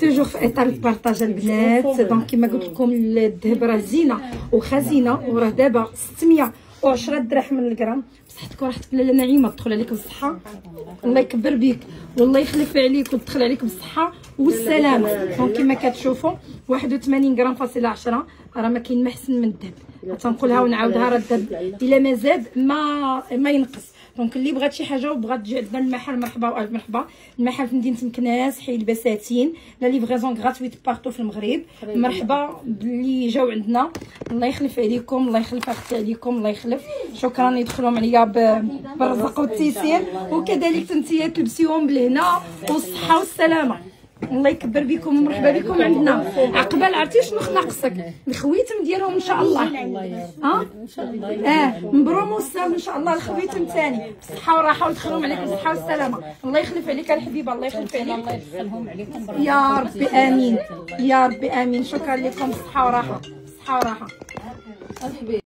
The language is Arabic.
toujours في اطار ال partage البنات donc كما قلت لكم الذهب راه زينه وخزينه وراه دابا 610 دراهم من الغرام بصحتك وراحتك لاله نعيمه تدخل عليك بالصحه الله يكبر بيك والله يخلف عليك وتدخل عليك بالصحه والسلامه donc كما كتشوفوا 81 غرام فاصله 10 راه ما كاين ما احسن من الذهب تنقولها ونعاودها راه الذهب الا ما زاد ما ما ينقص donc اللي بغات شي حاجة وبغات تجي عندنا المحل مرحبا وألف مرحبا. المحل في مدينة مكناس حي البساتين. la livraison gratuite partout في المغرب. مرحبا باللي جاو عندنا. الله يخلف عليكم الله يخلف أختي عليكم الله يخلف. شكرا يدخلوا عليا بالرزق والتيسير. وكذلك حتى نتيا تلبسيهم بالهنا والصحة والسلامة. الله يكبر بكم مرحبا بكم عندنا. عقبال عرفتي شنو ناقصك الخويتم ديالهم إن شاء الله ها؟ إن شاء الله آه مبروم والسلام إن شاء الله الخويتم ثاني بالصحة والراحة ويدخلهم عليك بالصحة والسلامة. الله يخلف عليك الحبيبة. الله يخلف عليك. عليكم. يا ربي آمين. يا ربي آمين. شكرا لكم. بالصحة والراحة. بالصحة والراحة.